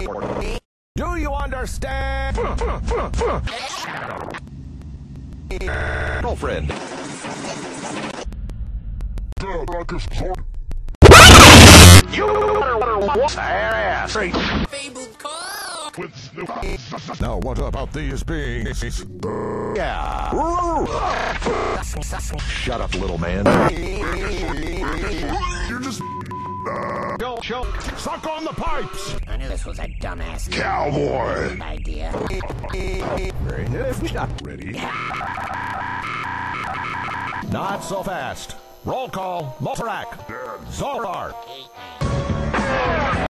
Do you understand? Girlfriend. You better ass. Now what about these beings? Yeah. Shut up, little man. You're just Choke, choke. suck on the pipes. I knew this was a dumbass Cowboy. idea. Ready? Not so fast. Roll call. Motorak. Zorar.